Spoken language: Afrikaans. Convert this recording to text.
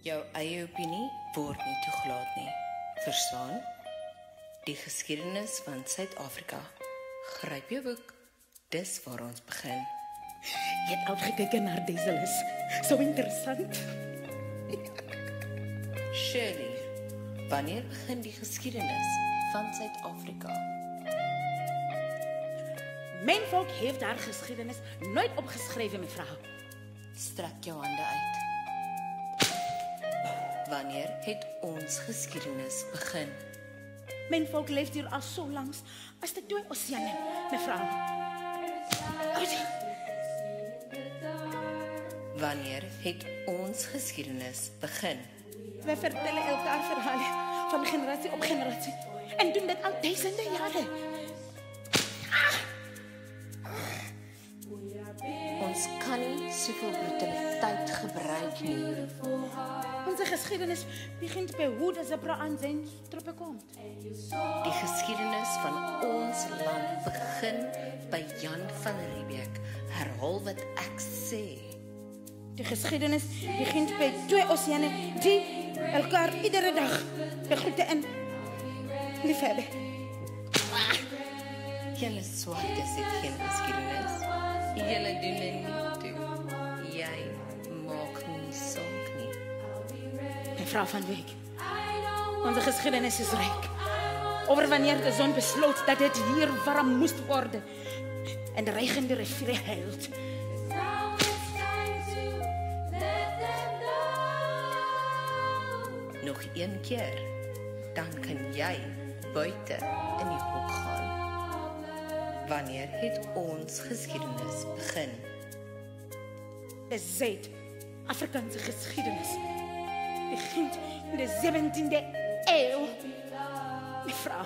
Jou eie opinie word nie toegelaat nie. Verstaan? Die geskiedenis van Suid-Afrika. Gryp jou boek. Dis waar ons begin. Jy het al gekyk na Deselis. So interessant. Shirley, wanneer begin die geskiedenis van Suid-Afrika? Mijn volk heeft haar geschiedenis nooit opgeschreven, mevrouw. Strek jou hande uit. Wanneer het ons geskiedenis begin? Mijn volk leeft hier al zo lang als de twee oceanen, mevrouw. Uit. Wanneer het ons geskiedenis begin? Wij vertellen elkaar verhalen van generatie op generatie. En doen dit al duizenden jaren. Ons kan nie soveel brutaliteit gebruik nie. Geschiedenis begint bij hoe de zebra aan zijn troepen komt. Die geskiedenis van ons land begin by Jan van Riebeeck. Herhaal wat ek sê. De geschiedenis begint bij twee oceanen die elkaar iedere dag begroeten en liefhebben. Julle swartes het geen geskiedenis. Julle doen dit nie Mevrouw van Week, onze geschiedenis is rijk. Over wanneer de zon besloot dat het hier warm moest worden. En de regende rivier huilt. Nog een keer, dan kan jy buite in die hoek gaan. Wanneer het ons geskiedenis begin? De Zuid-Afrikaanse geschiedenis begint in de 17e eeuw. Mevrouw,